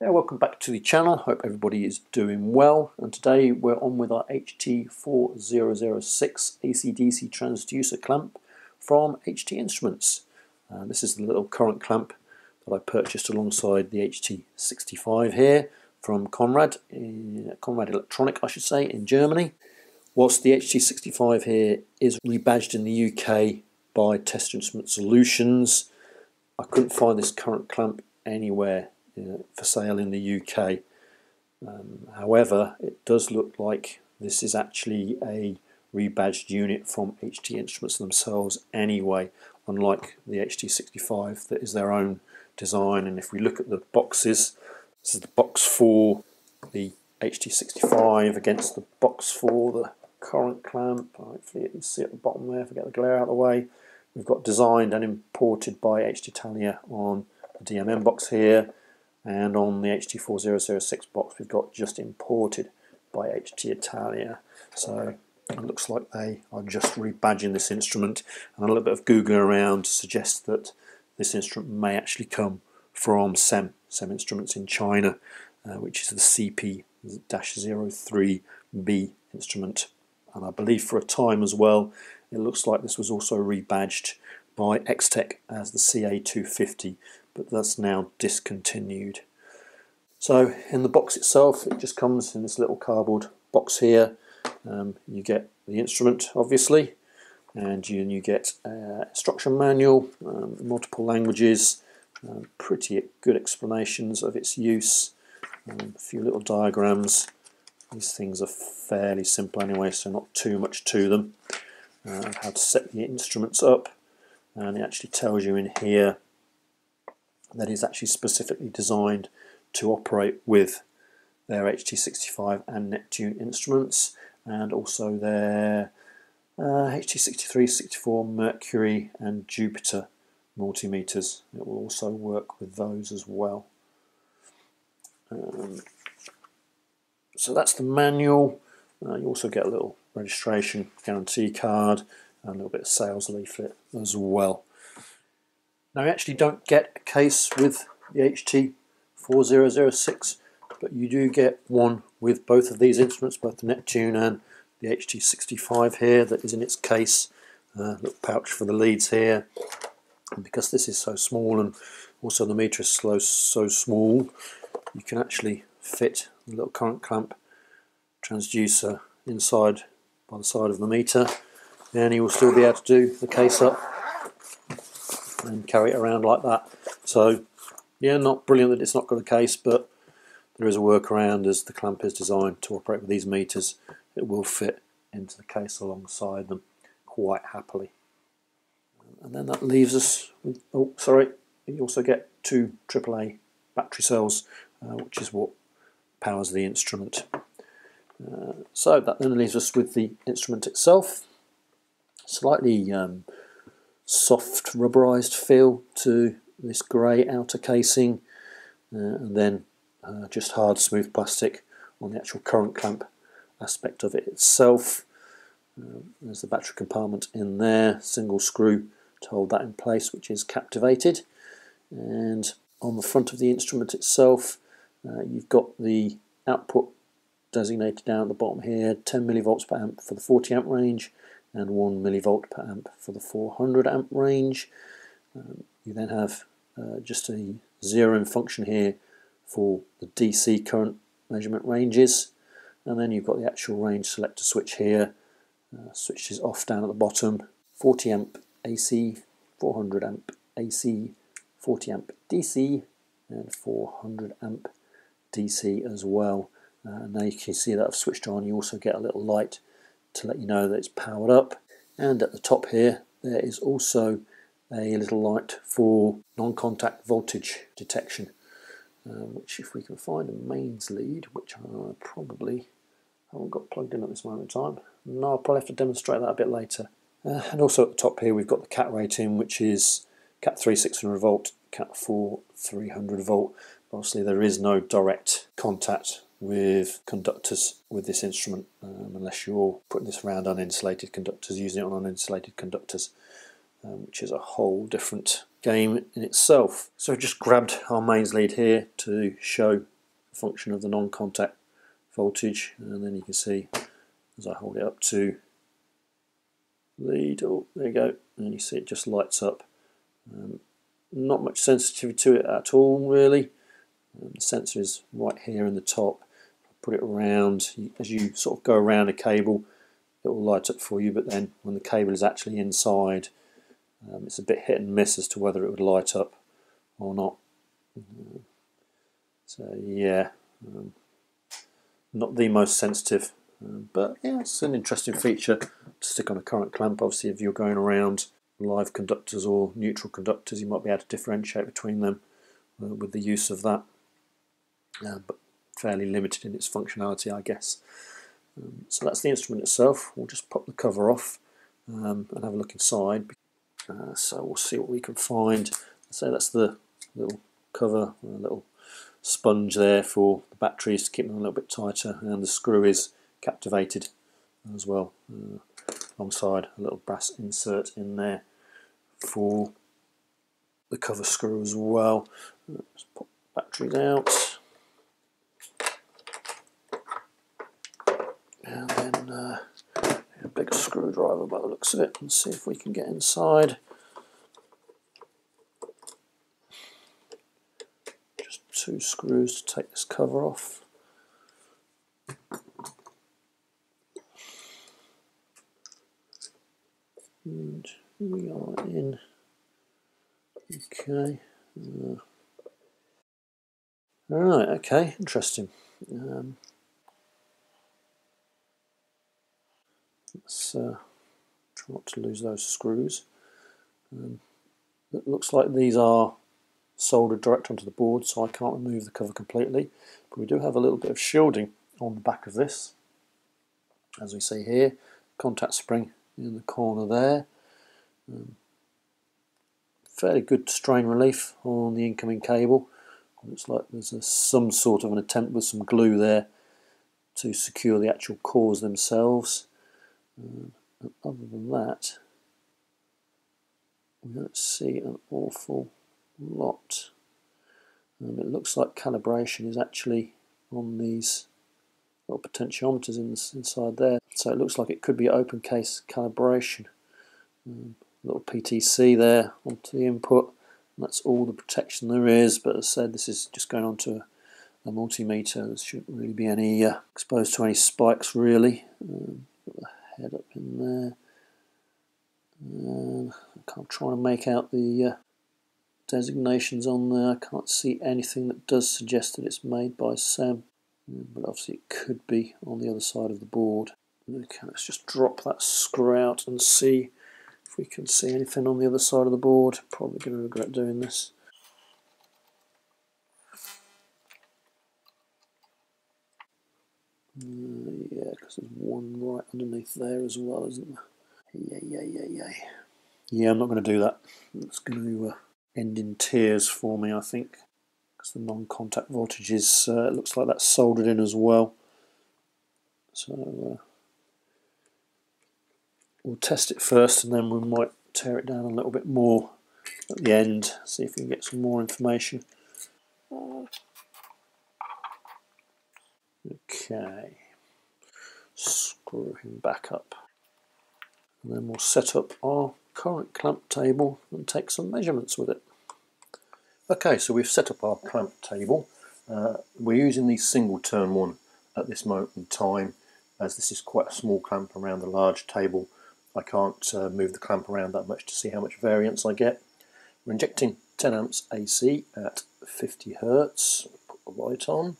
Yeah, welcome back to the channel. Hope everybody is doing well. And today we're on with our HT4006 AC-DC transducer clamp from HT Instruments. Uh, this is the little current clamp that I purchased alongside the HT65 here from Conrad, in, Conrad Electronic I should say, in Germany. Whilst the HT65 here is rebadged in the UK by Test Instrument Solutions, I couldn't find this current clamp anywhere for sale in the UK. Um, however, it does look like this is actually a rebadged unit from HT Instruments themselves anyway, unlike the HT65 that is their own design. And if we look at the boxes, this is the box for the HT65 against the box for the current clamp. Hopefully you can see at the bottom there if I get the glare out of the way. We've got designed and imported by HT Italia on the DMM box here and on the HT4006 box we've got just imported by HT Italia. So it looks like they are just rebadging this instrument. And a little bit of googling around suggests that this instrument may actually come from SEM, SEM Instruments in China uh, which is the CP-03B instrument. And I believe for a time as well it looks like this was also rebadged by Extech as the CA250 but that's now discontinued. So in the box itself it just comes in this little cardboard box here. Um, you get the instrument obviously and you, you get uh, instruction manual, um, multiple languages, um, pretty good explanations of its use, um, a few little diagrams. These things are fairly simple anyway so not too much to them. Uh, how to set the instruments up and it actually tells you in here that is actually specifically designed to operate with their HT65 and Neptune instruments and also their uh, HT63, 64, Mercury and Jupiter multimeters. It will also work with those as well. Um, so that's the manual. Uh, you also get a little registration guarantee card and a little bit of sales leaflet as well. Now you actually don't get a case with the HT4006 but you do get one with both of these instruments, both the Neptune and the HT65 here that is in its case. Uh, little pouch for the leads here. And because this is so small and also the meter is so, so small you can actually fit the little current clamp transducer inside by the side of the meter. And you will still be able to do the case up and carry it around like that. So yeah, not brilliant that it's not got a case, but there is a workaround as the clamp is designed to operate with these meters. It will fit into the case alongside them quite happily. And then that leaves us with, oh sorry, you also get two AAA battery cells, uh, which is what powers the instrument. Uh, so that then leaves us with the instrument itself. Slightly um, soft rubberized feel to this grey outer casing uh, and then uh, just hard smooth plastic on the actual current clamp aspect of it itself. Uh, there's the battery compartment in there, single screw to hold that in place which is captivated and on the front of the instrument itself uh, you've got the output designated down at the bottom here 10 millivolts per amp for the 40 amp range and 1 millivolt per amp for the 400 amp range. Um, you then have uh, just a zeroing function here for the DC current measurement ranges. And then you've got the actual range selector switch here uh, switches off down at the bottom 40 amp AC 400 amp AC 40 amp DC and 400 amp DC as well. Uh, now you can see that I've switched on. You also get a little light to let you know that it's powered up. And at the top here there is also a little light for non-contact voltage detection um, which if we can find a mains lead which I probably haven't got plugged in at this moment in time no I'll probably have to demonstrate that a bit later. Uh, and also at the top here we've got the cat rating which is cat 3 600 volt cat 4 300 volt. Obviously there is no direct contact with conductors with this instrument um, unless you're putting this around uninsulated conductors, using it on uninsulated conductors. um, which is a whole different game in itself. So I just grabbed our mains lead here to show the function of the non-contact voltage and then you can see as I hold it up to lead, oh there you go, and you see it just lights up. Um, not much sensitivity to it at all really. Um, the sensor is right here in the top. Put it around, as you sort of go around a cable it will light up for you but then when the cable is actually inside um, it's a bit hit and miss as to whether it would light up or not. So yeah, um, not the most sensitive, um, but yeah, it's an interesting feature to stick on a current clamp. Obviously, if you're going around live conductors or neutral conductors, you might be able to differentiate between them uh, with the use of that, uh, but fairly limited in its functionality, I guess. Um, so that's the instrument itself. We'll just pop the cover off um, and have a look inside. Uh, so we'll see what we can find. So that's the little cover, a little sponge there for the batteries to keep them a little bit tighter, and the screw is captivated as well, uh, alongside a little brass insert in there for the cover screw as well. Let's pop batteries out. And uh, a big screwdriver by the looks of it and see if we can get inside. Just two screws to take this cover off. And we are in. Okay. Uh, all right. Okay. Interesting. Um, let's uh, try not to lose those screws. Um, it looks like these are soldered direct onto the board, so I can't remove the cover completely. But we do have a little bit of shielding on the back of this, as we see here. Contact spring in the corner there. Um, fairly good strain relief on the incoming cable. Looks like there's a, some sort of an attempt with some glue there to secure the actual cores themselves. Um, other than that, we don't see an awful lot. Um, it looks like calibration is actually on these little potentiometers in inside there. So it looks like it could be open case calibration. Um, little PTC there onto the input. That's all the protection there is, but as I said, this is just going on to a, a multimeter. There shouldn't really be any uh, exposed to any spikes really. Um, head up in there. I'm trying to make out the uh, designations on there. I can't see anything that does suggest that it's made by SEM, but obviously it could be on the other side of the board. Okay, let's just drop that screw out and see if we can see anything on the other side of the board. Probably going to regret doing this. Uh, yeah, because there's one right underneath there as well, isn't there? Yeah, yeah, yeah, yeah. Yeah, I'm not going to do that. It's going to uh, end in tears for me, I think. Because the non-contact voltage is, uh, looks like that's soldered in as well. So, uh, we'll test it first and then we might tear it down a little bit more at the end, see if we can get some more information. Okay, screw him back up. And then we'll set up our current clamp table and take some measurements with it. Okay, so we've set up our clamp table. Uh, we're using the single turn one at this moment in time as this is quite a small clamp around the large table I can't uh, move the clamp around that much to see how much variance I get. We're injecting 10 amps AC at 50 hertz. Put the light on.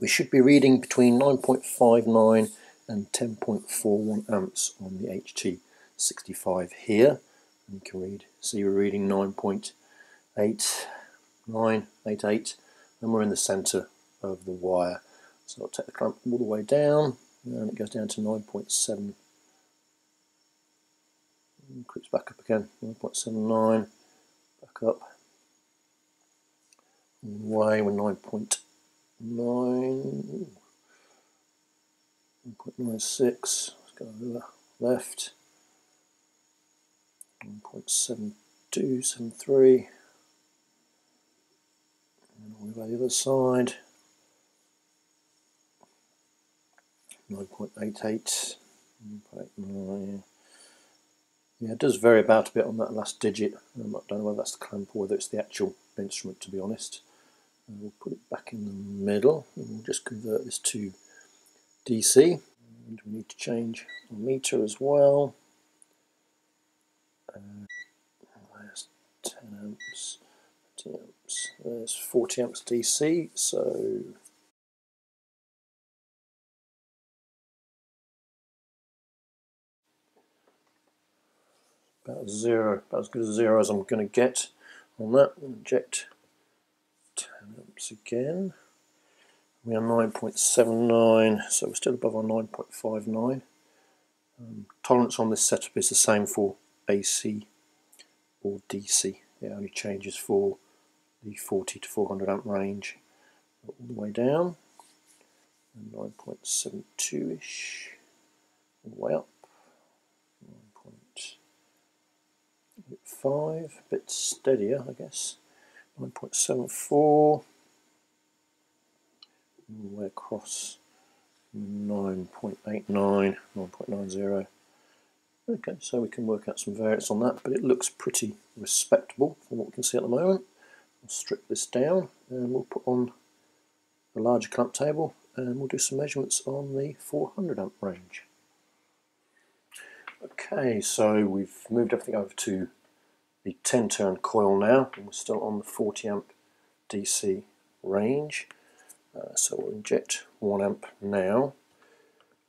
We should be reading between 9.59 and 10.41 amps on the HT65 here. And you can read, see we're reading 9.8988 and we're in the center of the wire. So I'll take the clamp all the way down and it goes down to 9.7 creeps back up again 1.79 back up way with 9.9 1.96 let's go left 1.72, 73. And all the the other side. 9.88, 9.89. Yeah, it does vary about a bit on that last digit. Um, I don't know whether that's the clamp or whether it's the actual instrument, to be honest. And we'll put it back in the middle and we'll just convert this to DC. And we need to change our meter as well. Uh, there's 10 amps, 10 amps, there's 40 amps DC, so about zero, about as good as zero as I'm going to get on that. Inject 10 amps again. We are 9.79, so we're still above our 9.59. Um, tolerance on this setup is the same for AC or DC. It only changes for the 40 to 400 amp range all the way down. 9.72ish, all the way up. 9.5, a bit steadier, I guess. 9.74, all the way across 9.89, 9.90. Okay, so we can work out some variance on that, but it looks pretty respectable from what we can see at the moment. We'll strip this down and we'll put on a larger clamp table and we'll do some measurements on the 400 amp range. Okay, so we've moved everything over to the 10 turn coil now, and we're still on the 40 amp DC range. Uh, so we'll inject 1 amp now,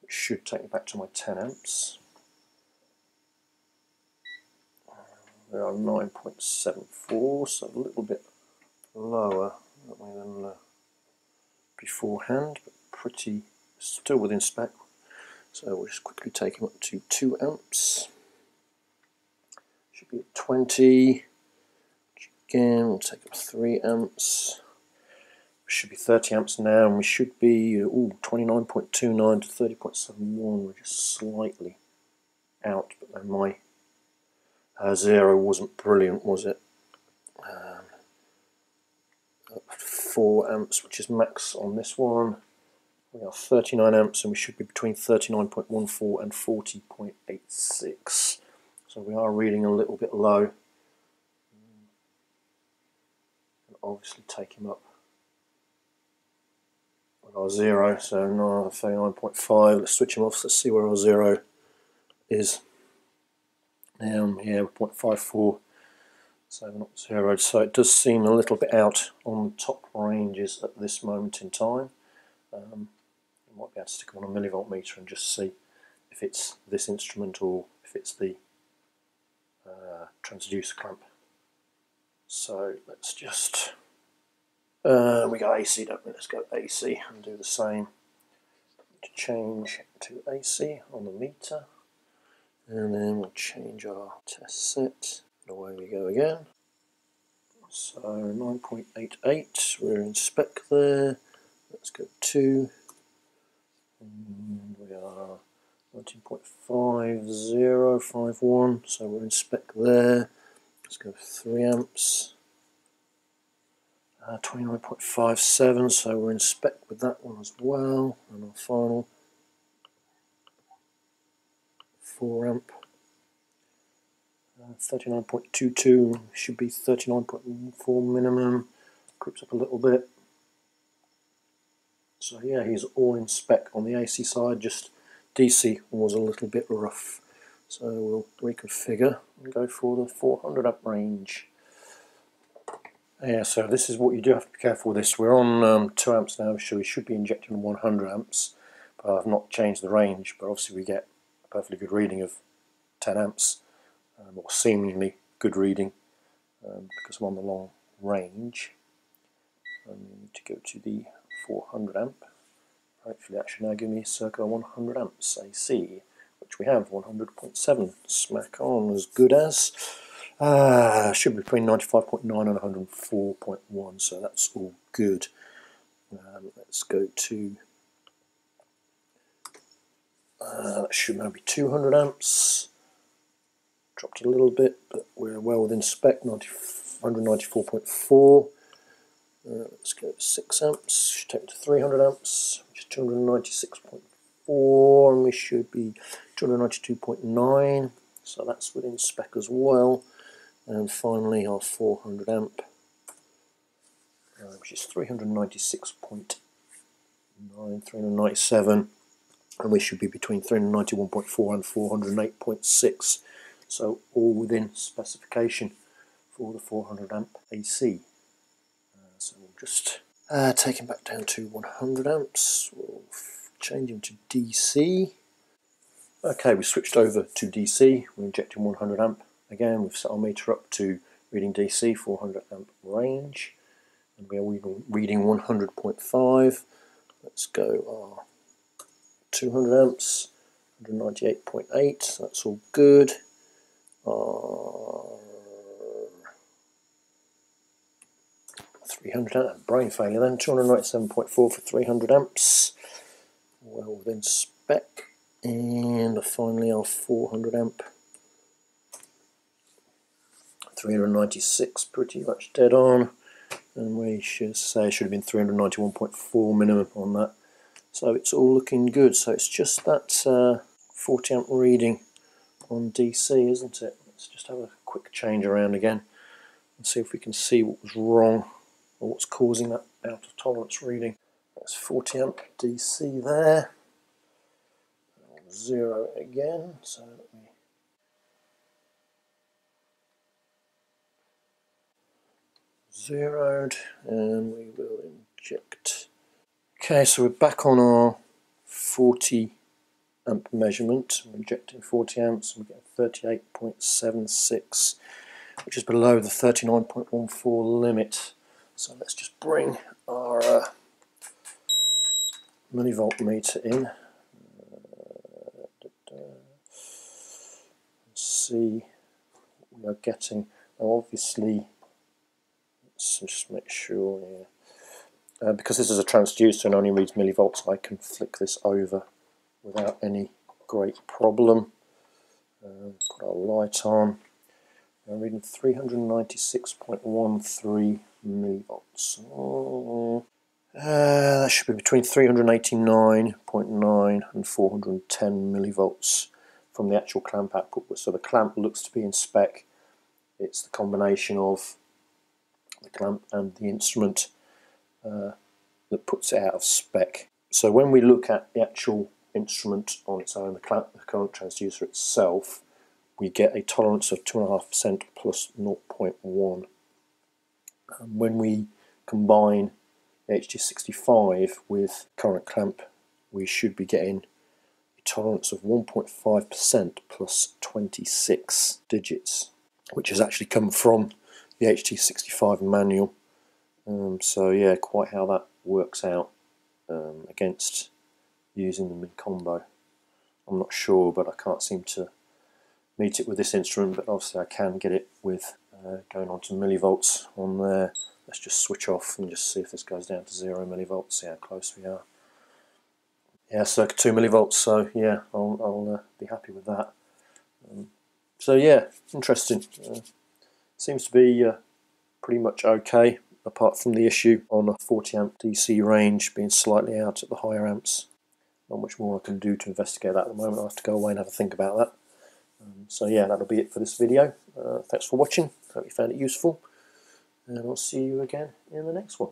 which should take me back to my 10 amps. we are 9.74, so a little bit lower than uh, beforehand, but pretty still within spec. So we'll just quickly take him up to 2 amps. Should be at 20. Again, we'll take up 3 amps. Should be 30 amps now, and we should be 29.29 to 30.71. We're just slightly out, but my uh, zero wasn't brilliant, was it? Um, 4 amps, which is max on this one. We are 39 amps and we should be between 39.14 and 40.86. So we are reading a little bit low. And obviously take him up with our zero, so no, 39.5. Let's switch him off, let's see where our zero is. Down here 0.54 so not zero. So it does seem a little bit out on the top ranges at this moment in time. Um, you might be able to stick on a millivolt meter and just see if it's this instrument or if it's the uh, transducer clamp. So let's just uh, we got AC don't we? Let's go AC and do the same. Change to AC on the meter. And then we'll change our test set. And away we go again. So 9.88 we're in spec there. Let's go 2 and we are 19.5051 so we're in spec there let's go 3 amps uh, 29.57 so we're in spec with that one as well and our final 4 amp. Uh, 39.22 should be 39.4 minimum. Creeps up a little bit. So yeah, he's all in spec on the AC side, just DC was a little bit rough. So we'll reconfigure and go for the 400 up range. Yeah, so this is what you do have to be careful with this. We're on um, 2 amps now, so we should be injecting 100 amps. But I've not changed the range, but obviously we get a perfectly good reading of 10 amps, um, or seemingly good reading, um, because I'm on the long range. We need to go to the 400 amp. Hopefully that should now give me circa 100 amps AC, which we have, 100.7. Smack on, as good as. Uh, should be between 95.9 and 104.1, so that's all good. Um, let's go to uh, that should now be 200 amps. dropped a little bit, but we're well within spec, 194.4. Uh, let's go 6 amps, should take it to 300 amps, which is 296.4, and we should be 292.9, so that's within spec as well. And finally our 400 amp, uh, which is 396.9, 397, and we should be between 391.4 and 408.6, so all within specification for the 400 amp AC. So we'll just uh, take him back down to 100 amps. We'll change him to DC. Okay, we switched over to DC. We're injecting 100 amp. Again, we've set our meter up to reading DC 400 amp range. And we are reading 100.5. Let's go our 200 amps, 198.8. That's all good. Uh, 300 amp, brain failure then, 297.4 for 300 amps, well within spec, and finally our 400 amp, 396 pretty much dead on, and we should say should have been 391.4 minimum on that, so it's all looking good, so it's just that uh, 40 amp reading on DC isn't it? Let's just have a quick change around again and see if we can see what was wrong or what's causing that out of tolerance reading. That's 40 amp DC there. Zero again, so let me zeroed and we will inject. Okay, so we're back on our 40 amp measurement. We're injecting 40 amps and we get 38.76, which is below the 39.14 limit. So let's just bring our uh, millivolt meter in. Uh, see what we are getting. Now obviously, let's just make sure here. Uh, because this is a transducer and only reads millivolts, I can flick this over without any great problem. Uh, put our light on. I'm reading 396.13 millivolts. Oh. Uh, that should be between 389.9 and 410 millivolts from the actual clamp output. So the clamp looks to be in spec. It's the combination of the clamp and the instrument uh, that puts it out of spec. So when we look at the actual instrument on its own, the, clamp, the current transducer itself, we get a tolerance of 2.5% plus 0.1 um, when we combine the HT65 with current clamp, we should be getting a tolerance of 1.5% plus 26 digits, which has actually come from the HT65 manual. Um, so yeah, quite how that works out um, against using them in combo. I'm not sure, but I can't seem to meet it with this instrument, but obviously I can get it with uh, going on to millivolts on there. Let's just switch off and just see if this goes down to zero millivolts, see how close we are. Yeah, circa two millivolts, so yeah, I'll, I'll uh, be happy with that. Um, so yeah, interesting. Uh, seems to be uh, pretty much okay, apart from the issue on a 40 amp DC range being slightly out at the higher amps. Not much more I can do to investigate that at the moment. I'll have to go away and have a think about that. Um, so yeah, that'll be it for this video. Uh, thanks for watching. Hope you found it useful. And I'll see you again in the next one.